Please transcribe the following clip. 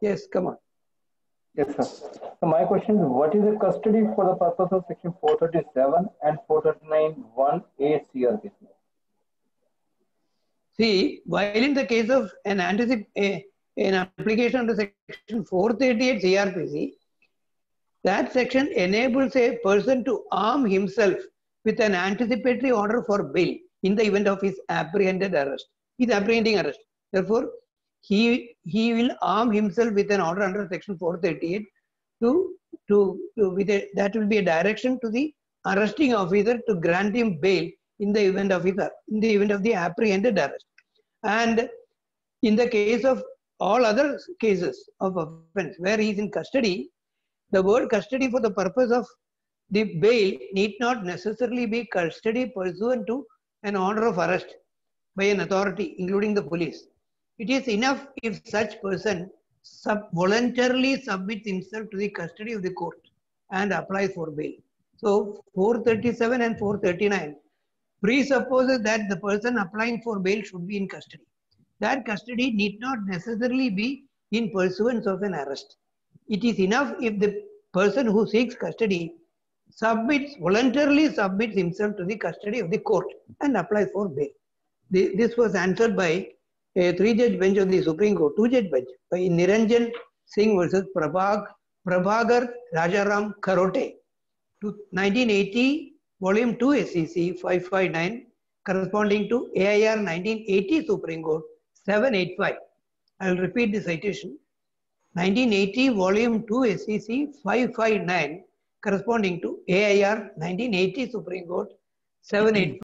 Yes, come on. Yes, sir. So my question is, what is the custody for the purpose of section 437 and 439 1A CRPC? See, while in the case of an anticip- a, an application under section 438 CRPC, that section enables a person to arm himself with an anticipatory order for bail in the event of his apprehended arrest. His apprehending arrest. Therefore, he he will arm himself with an order under section 438 to to, to with a, that will be a direction to the arresting officer to grant him bail in the event of his in the event of the apprehended arrest. And in the case of all other cases of offense where he is in custody, the word custody for the purpose of the bail need not necessarily be custody pursuant to an order of arrest by an authority, including the police. It is enough if such person sub- voluntarily submits himself to the custody of the court and applies for bail. So 437 and 439 presupposes that the person applying for bail should be in custody. That custody need not necessarily be in pursuance of an arrest. It is enough if the person who seeks custody submits voluntarily submits himself to the custody of the court and applies for bail. The- This was answered by a three-judge bench of the Supreme Court, two-judge bench by Niranjan Singh versus Prabhag, Prabhagar Rajaram Karote to 1980, volume 2 SEC 559, corresponding to AIR 1980 Supreme Court 785. I will repeat the citation. 1980, volume 2 SEC 559, corresponding to AIR 1980 Supreme Court 785.